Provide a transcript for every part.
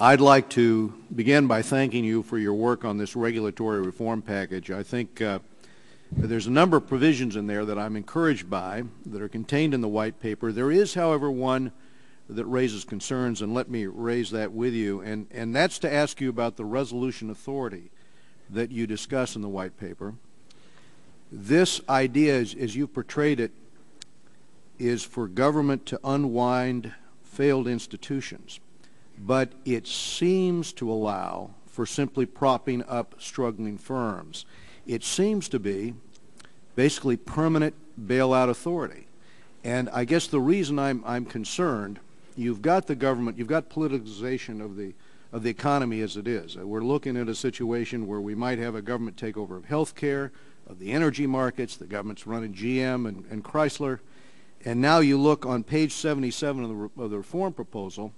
I'd like to begin by thanking you for your work on this regulatory reform package. I think uh, there's a number of provisions in there that I'm encouraged by that are contained in the white paper. There is, however, one that raises concerns, and let me raise that with you, and, and that's to ask you about the resolution authority that you discuss in the white paper. This idea, as, as you've portrayed it, is for government to unwind failed institutions, but it seems to allow for simply propping up struggling firms. It seems to be basically permanent bailout authority. And I guess the reason I'm, I'm concerned you've got the government, you've got politicization of the of the economy as it is. Uh, we're looking at a situation where we might have a government takeover of health care, of the energy markets. The government's running GM and, and Chrysler. And now you look on page 77 of the, of the reform proposal,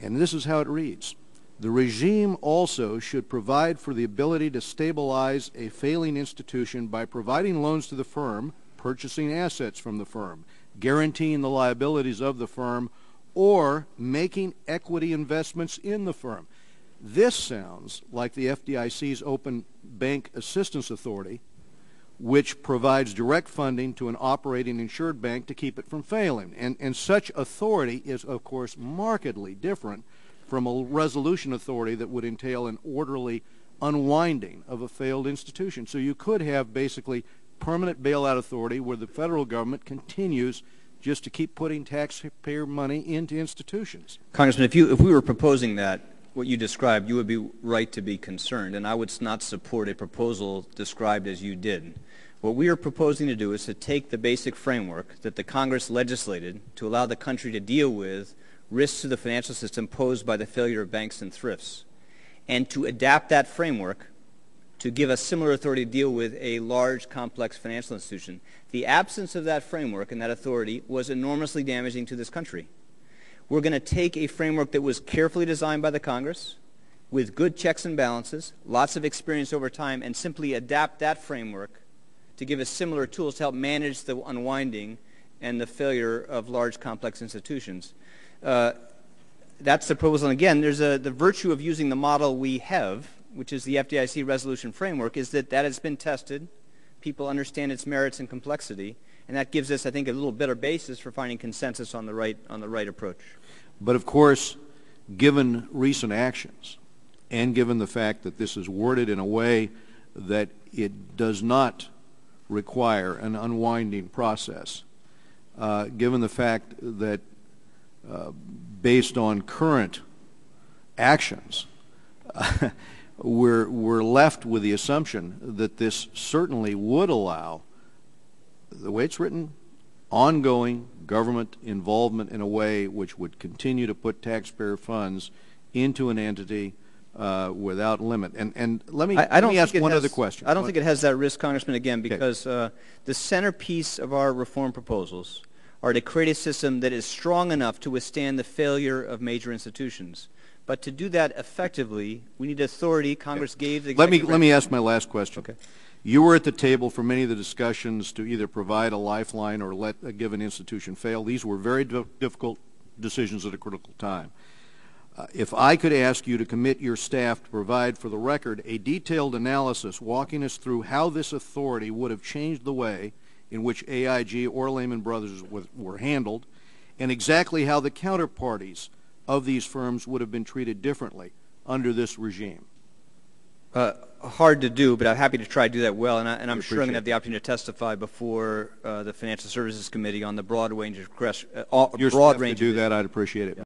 and this is how it reads. The regime also should provide for the ability to stabilize a failing institution by providing loans to the firm, purchasing assets from the firm, guaranteeing the liabilities of the firm, or making equity investments in the firm. This sounds like the FDIC's Open Bank Assistance Authority, which provides direct funding to an operating insured bank to keep it from failing. And, and such authority is, of course, markedly different from a resolution authority that would entail an orderly unwinding of a failed institution. So you could have basically permanent bailout authority where the federal government continues just to keep putting taxpayer money into institutions. Congressman, if you if we were proposing that, what you described, you would be right to be concerned, and I would not support a proposal described as you did. What we are proposing to do is to take the basic framework that the Congress legislated to allow the country to deal with risks to the financial system posed by the failure of banks and thrifts, and to adapt that framework to give us similar authority to deal with a large, complex financial institution. The absence of that framework and that authority was enormously damaging to this country. We're going to take a framework that was carefully designed by the Congress, with good checks and balances, lots of experience over time, and simply adapt that framework to give us similar tools to help manage the unwinding and the failure of large, complex institutions. Uh, that's the proposal. And again, there's a, the virtue of using the model we have which is the FDIC resolution framework, is that that has been tested. People understand its merits and complexity, and that gives us, I think, a little better basis for finding consensus on the right on the right approach. But of course, given recent actions, and given the fact that this is worded in a way that it does not require an unwinding process, uh, given the fact that uh, based on current actions, we're, we're left with the assumption that this certainly would allow, the way it's written, ongoing government involvement in a way which would continue to put taxpayer funds into an entity uh, without limit. And, and let me, I, I let me ask one has, other question. I don't think it has that risk, Congressman, again, because okay. uh, the centerpiece of our reform proposals are to create a system that is strong enough to withstand the failure of major institutions. But to do that effectively, we need authority. Congress gave the Let me, let me ask my last question. Okay. You were at the table for many of the discussions to either provide a lifeline or let a given institution fail. These were very difficult decisions at a critical time. Uh, if I could ask you to commit your staff to provide for the record a detailed analysis walking us through how this authority would have changed the way in which AIG or Lehman Brothers were handled and exactly how the counterparties of these firms would have been treated differently under this regime? Uh, hard to do, but I'm happy to try to do that well, and, I, am sure I'm going to have the opportunity to testify before uh, the Financial Services Committee on the broad range of, uh, broad range to do that. I'd appreciate it.